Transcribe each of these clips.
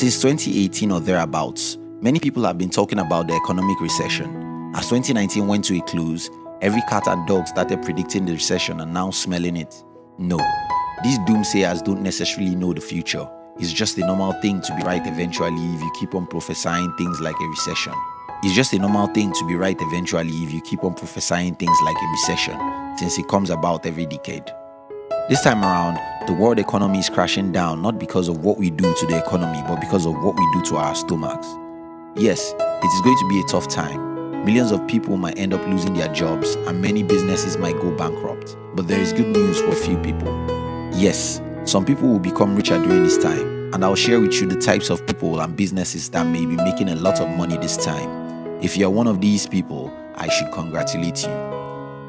Since 2018 or thereabouts, many people have been talking about the economic recession. As 2019 went to a close, every cat and dog started predicting the recession and now smelling it. No, these doomsayers don't necessarily know the future. It's just a normal thing to be right eventually if you keep on prophesying things like a recession. It's just a normal thing to be right eventually if you keep on prophesying things like a recession, since it comes about every decade. This time around, the world economy is crashing down not because of what we do to the economy, but because of what we do to our stomachs. Yes, it is going to be a tough time. Millions of people might end up losing their jobs, and many businesses might go bankrupt. But there is good news for a few people. Yes, some people will become richer during this time, and I'll share with you the types of people and businesses that may be making a lot of money this time. If you are one of these people, I should congratulate you.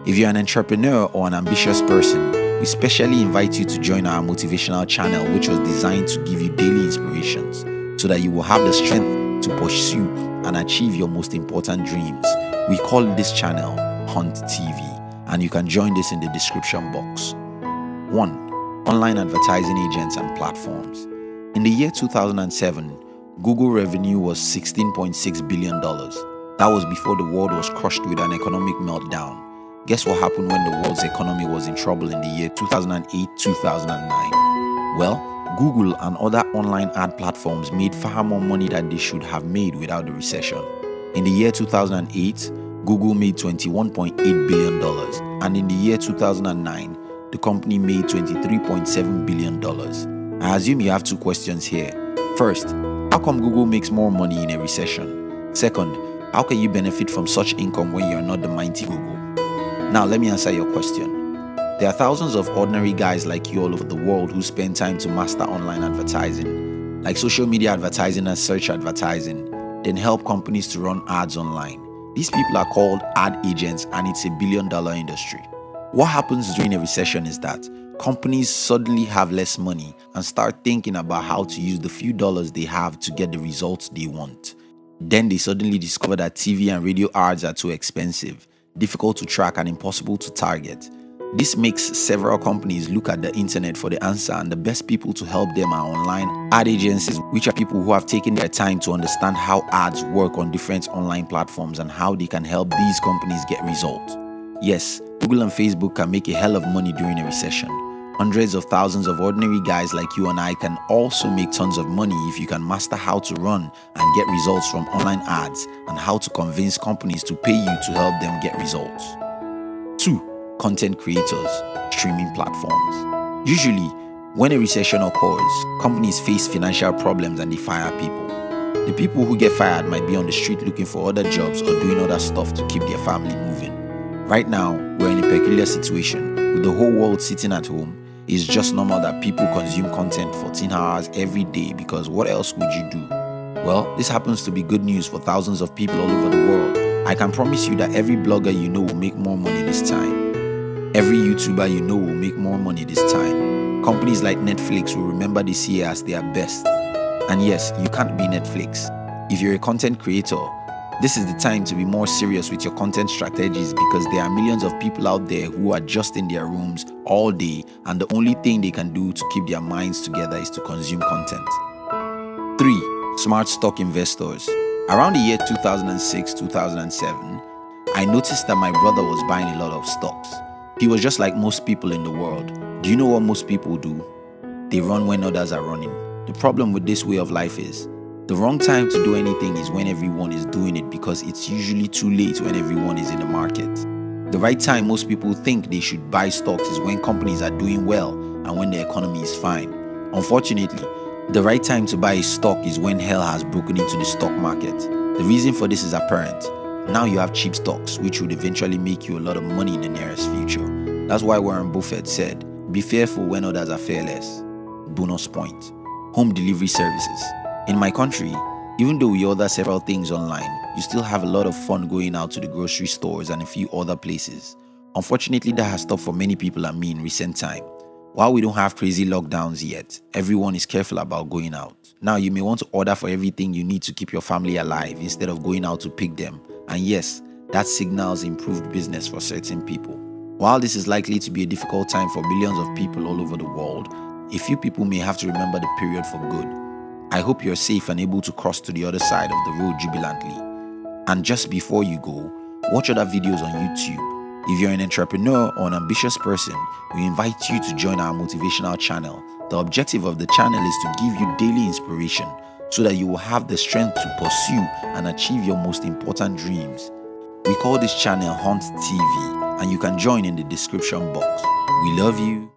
If you're an entrepreneur or an ambitious person, we specially invite you to join our motivational channel, which was designed to give you daily inspirations so that you will have the strength to pursue and achieve your most important dreams. We call this channel Hunt TV, and you can join this in the description box. 1. Online advertising agents and platforms. In the year 2007, Google revenue was $16.6 billion. That was before the world was crushed with an economic meltdown. Guess what happened when the world's economy was in trouble in the year 2008 2009? Well, Google and other online ad platforms made far more money than they should have made without the recession. In the year 2008, Google made $21.8 billion, and in the year 2009, the company made $23.7 billion. I assume you have two questions here. First, how come Google makes more money in a recession? Second, how can you benefit from such income when you're not the mighty Google? Now, let me answer your question. There are thousands of ordinary guys like you all over the world who spend time to master online advertising, like social media advertising and search advertising, then help companies to run ads online. These people are called ad agents, and it's a billion dollar industry. What happens during a recession is that companies suddenly have less money and start thinking about how to use the few dollars they have to get the results they want. Then they suddenly discover that TV and radio ads are too expensive, difficult to track, and impossible to target. This makes several companies look at the internet for the answer, and the best people to help them are online ad agencies, which are people who have taken their time to understand how ads work on different online platforms and how they can help these companies get results. Yes, Google and Facebook can make a hell of money during a recession. Hundreds of thousands of ordinary guys like you and I can also make tons of money if you can master how to run and get results from online ads and how to convince companies to pay you to help them get results. 2. Content creators, streaming platforms. Usually, when a recession occurs, companies face financial problems and they fire people. The people who get fired might be on the street looking for other jobs or doing other stuff to keep their family moving. Right now, we're in a peculiar situation with the whole world sitting at home it's just normal that people consume content 14 hours every day because what else would you do? Well, this happens to be good news for thousands of people all over the world. I can promise you that every blogger you know will make more money this time. Every YouTuber you know will make more money this time. Companies like Netflix will remember this year as their best. And yes, you can't be Netflix. If you're a content creator, this is the time to be more serious with your content strategies because there are millions of people out there who are just in their rooms all day and the only thing they can do to keep their minds together is to consume content. 3. Smart stock investors. Around the year 2006 2007, I noticed that my brother was buying a lot of stocks. He was just like most people in the world. Do you know what most people do? They run when others are running. The problem with this way of life is the wrong time to do anything is when everyone is doing it because it's usually too late when everyone is in the market. The right time most people think they should buy stocks is when companies are doing well and when the economy is fine. Unfortunately, the right time to buy a stock is when hell has broken into the stock market. The reason for this is apparent. Now you have cheap stocks, which would eventually make you a lot of money in the nearest future. That's why Warren Buffett said, Be fearful when others are fearless. Bonus point Home delivery services. In my country, even though we order several things online, you still have a lot of fun going out to the grocery stores and a few other places. Unfortunately, that has stopped for many people and me in recent time. While we don't have crazy lockdowns yet, everyone is careful about going out. Now, you may want to order for everything you need to keep your family alive instead of going out to pick them. And yes, that signals improved business for certain people. While this is likely to be a difficult time for millions of people all over the world, a few people may have to remember the period for good. I hope you're safe and able to cross to the other side of the road jubilantly. And just before you go, watch other videos on YouTube. If you're an entrepreneur or an ambitious person, we invite you to join our motivational channel. The objective of the channel is to give you daily inspiration so that you will have the strength to pursue and achieve your most important dreams. We call this channel Hunt TV and you can join in the description box. We love you.